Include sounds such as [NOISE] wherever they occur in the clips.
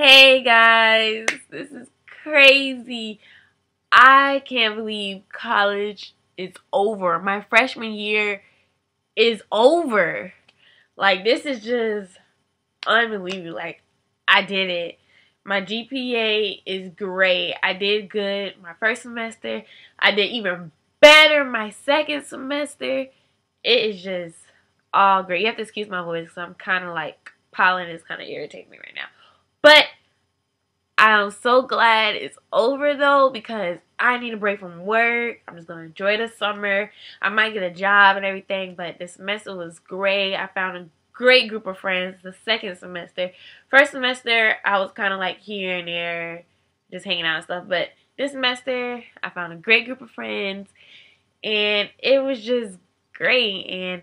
Hey guys, this is crazy. I can't believe college is over. My freshman year is over. Like, this is just unbelievable. Like, I did it. My GPA is great. I did good my first semester. I did even better my second semester. It is just all great. You have to excuse my voice because I'm kind of like, pollen is kind of irritating me right now. But I'm so glad it's over though because I need a break from work. I'm just going to enjoy the summer. I might get a job and everything, but this semester was great. I found a great group of friends the second semester. First semester, I was kind of like here and there, just hanging out and stuff. But this semester, I found a great group of friends and it was just great. And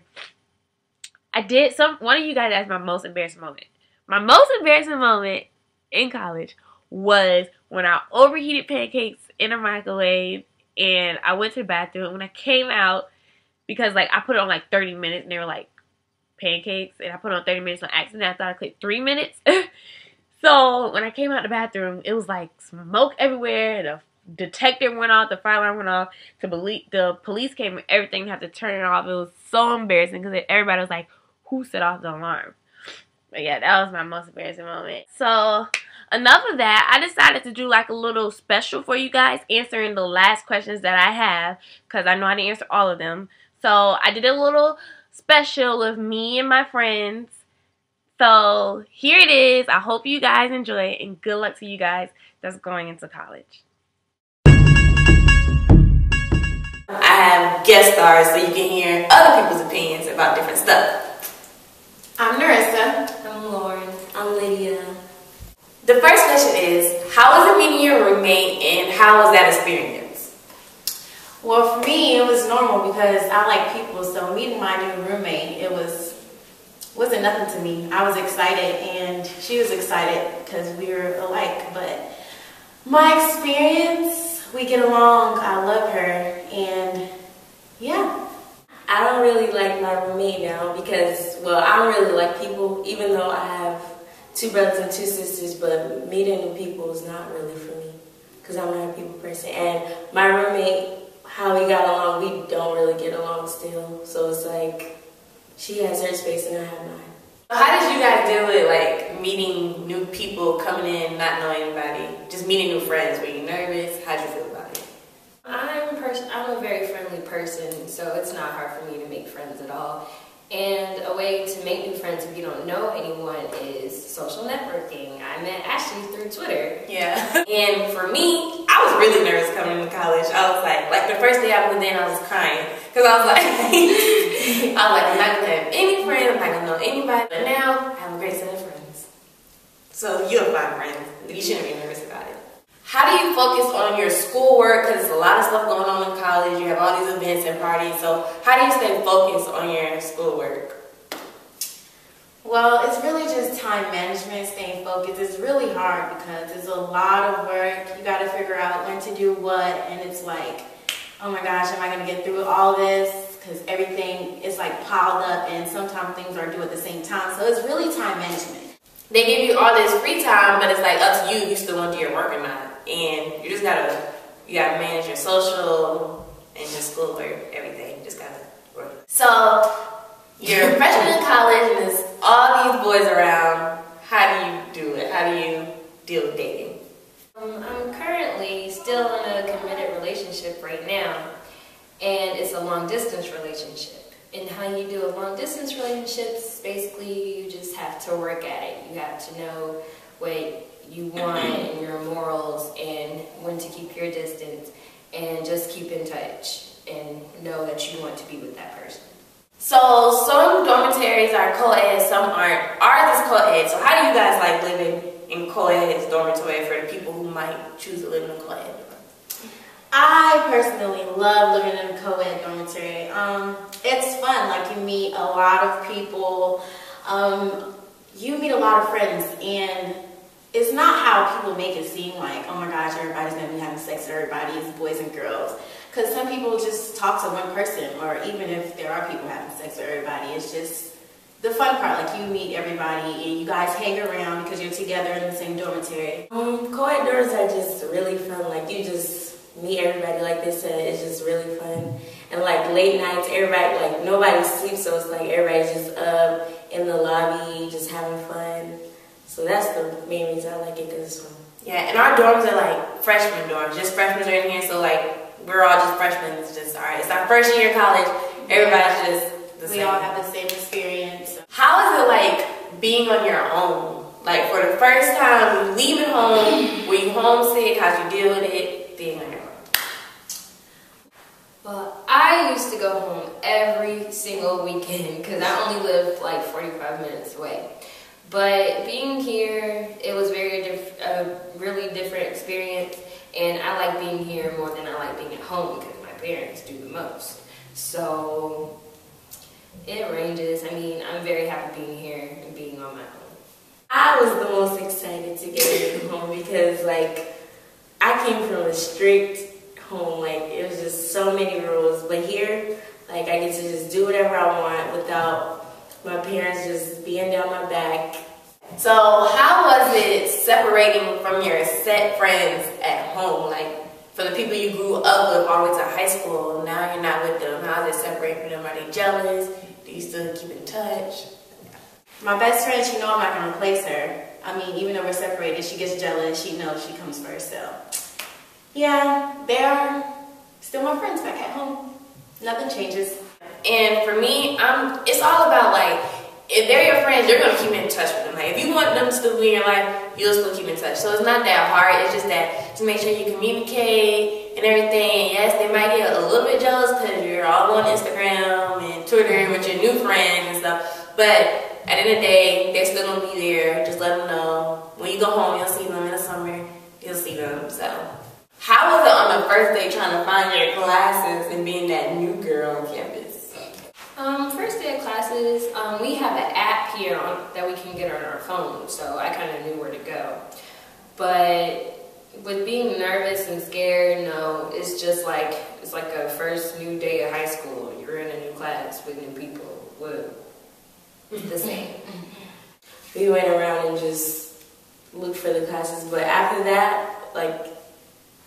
I did some, one of you guys asked my most embarrassing moment. My most embarrassing moment in college was when I overheated pancakes in a microwave and I went to the bathroom. And when I came out, because like I put it on like 30 minutes and they were like pancakes and I put on 30 minutes on accident. I thought I clicked three minutes. [LAUGHS] so when I came out the bathroom, it was like smoke everywhere. The detector went off, the fire alarm went off. To believe the police came and everything had to turn it off. It was so embarrassing because everybody was like, "Who set off the alarm?" But yeah, that was my most embarrassing moment. So enough of that. I decided to do like a little special for you guys, answering the last questions that I have because I know I didn't answer all of them. So I did a little special with me and my friends. So here it is. I hope you guys enjoy it and good luck to you guys that's going into college. I have guest stars so you can hear other people's opinions about different stuff. I'm Narissa. I'm Lauren. I'm Lydia. The first question is, how was it meeting your roommate and how was that experience? Well, for me, it was normal because I like people, so meeting my new roommate, it was wasn't nothing to me. I was excited and she was excited because we were alike, but my experience, we get along, I love her, and yeah. I don't really like my roommate now because, well, I don't really like people, even though I have two brothers and two sisters, but meeting new people is not really for me because I'm not a people person. And my roommate, how we got along, we don't really get along still. So it's like she has her space and I have mine. How did you guys deal with like meeting new people, coming in, not knowing anybody, just meeting new friends? Were you nervous? How'd you feel about it? I'm person. I'm a very friendly person, so it's not hard for me to make friends at all. And a way to make new friends if you don't know anyone is social networking. I met Ashley through Twitter. Yeah. [LAUGHS] and for me, I was really nervous coming to college. I was like, like the first day I moved in, I was crying because I was like, [LAUGHS] I was like, I'm not gonna have any friends. I'm not gonna know anybody. But now I have a great set of friends. So you'll find friends. You shouldn't be nervous about it. How do you focus on your schoolwork? Because there's a lot of stuff going on in college. You have all these events and parties. So how do you stay focused on your schoolwork? Well, it's really just time management, staying focused. It's really hard because it's a lot of work. You got to figure out when to do what, and it's like, oh my gosh, am I going to get through all this? Because everything is like piled up, and sometimes things are due at the same time. So it's really time management. They give you all this free time, but it's like up to you. You still want to do your work or not, and you just gotta you gotta manage your social and your schoolwork, everything. Just gotta work. So you're a [LAUGHS] freshman in college, and there's all these boys around. How do you do it? How do you deal with dating? Um, I'm currently still in a committed relationship right now, and it's a long distance relationship. And how you do a long distance relationships, basically you just have to work at it. You have to know what you want [CLEARS THROAT] and your morals and when to keep your distance and just keep in touch and know that you want to be with that person. So some dormitories are co-ed, some aren't. Ours is co-ed. So how do you guys like living in co-ed dormitory for the people who might choose to live in a co-ed? I personally love living in a co-ed dormitory. Um, it's fun. Like you meet a lot of people. Um, you meet a lot of friends, and it's not how people make it seem like, oh my gosh, everybody's gonna be having sex with everybody. It's boys and girls. Because some people just talk to one person, or even if there are people having sex with everybody, it's just the fun part, like you meet everybody and you guys hang around because you're together in the same dormitory. Um, co-ed dorms are just really fun. Like you just meet everybody. Like they said, it's just really fun. And like late nights, everybody like nobody sleeps, so it's like everybody's just up in the lobby, just having fun. So that's the main reason I like it because it's fun. Yeah, and our dorms are like freshman dorms. Just freshmen are in here, so like we're all just freshmen. It's just all right. It's our first year of college. Everybody's just the we same. all have the same experience. How is it like being on your own? Like for the first time, leaving home, were you homesick? How'd you deal with it? Being on your own. Well, I used to go home every single weekend because I only live like 45 minutes away. But being here, it was very diff- a really different experience, and I like being here more than I like being at home because my parents do the most. So it ranges. I mean, I'm very happy being here and being on my own. I was the most excited to get home because like I came from a strict home, like it was just so many rules. But here, like I get to just do whatever I want without my parents just being down my back. So how was it separating from your set friends at home? Like for the people you grew up with all the way to high school, now you're not with them. How is it separating from them? Are they jealous? Do you still keep in touch? My best friend, she know I'm not gonna replace her. I mean, even though we're separated, she gets jealous. She knows she comes first. So, yeah, they are still my friends back at home. Nothing changes. And for me, I'm, it's all about like if they're your friends, you're gonna keep in touch with them. Like if you want them to still be in your life, you'll still keep in touch. So it's not that hard. It's just that to make sure you communicate and everything. Yes, they might get a little bit jealous because you're all on Instagram and Twitter with your new friends and stuff. But at the end of the day, they're still gonna be there. Just let them know. When you go home, you'll see them in the summer. You'll see them. So. How was it on first day trying to find your classes and being that new girl on campus? Um, first day of classes, um, we have an app here on, that we can get on our phone, so I kind of knew where to go. But with being nervous and scared, no, it's just like it's like a first new day of high school. You're in a new class with new people. With the same. we went around and just looked for the classes. But after that, like,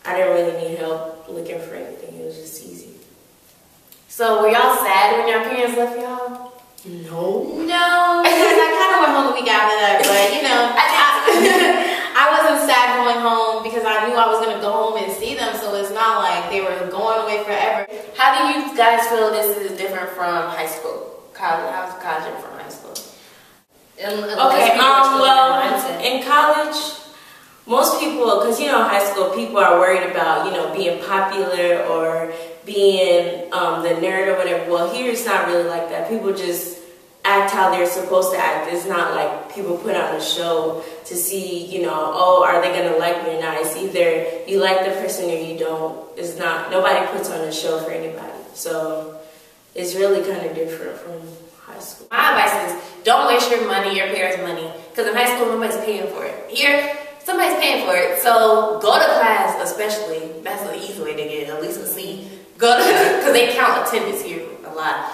I didn't really need help looking for anything. It was just easy. So, were y'all sad when your parents left y'all? No. No, because I kind of went home the week after that, but you know, [LAUGHS] I, [LAUGHS] I, wasn't sad going home because I knew I was going to go home and see them, so it's not like they were going away forever. How do you guys feel this is different from high school? College? How's college different from high school? Un- unless Okay, um, still in well, in college, most people, because you know, high school, people are worried about, you know, being popular or being um, the nerd or whatever. Well, here it's not really like that. People just act how they're supposed to act. It's not like people put on a show to see, you know, oh, are they gonna like me or not? It's either you like the person or you don't. It's not. Nobody puts on a show for anybody. So it's really kind of different from high school. My advice is don't waste your money, your parents' money, because in high school nobody's paying for it. Here, somebody's paying for it. So go to class, especially. That's the easy way to get at least a C. Go to [LAUGHS] because they count attendance here a lot.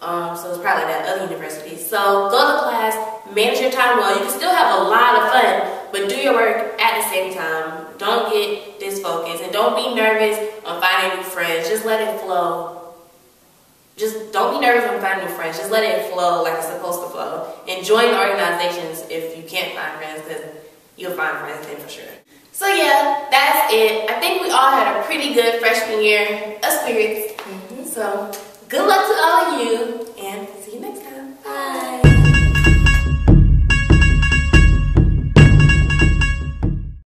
Um, so it's probably that other university. So go to class, manage your time well. You can still have a lot of fun, but do your work at the same time. Don't get disfocused and don't be nervous on finding new friends. Just let it flow. Just don't be nervous on finding new friends. Just let it flow like it's supposed to flow. And join organizations if you can't find friends, because you'll find then for sure. So yeah, that's it. I think we all had a pretty good freshman year of spirits. Mm-hmm. So good luck to all of you, and see you next time.